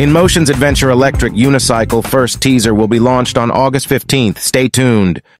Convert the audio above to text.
InMotion's Adventure Electric Unicycle first teaser will be launched on August 15th. Stay tuned.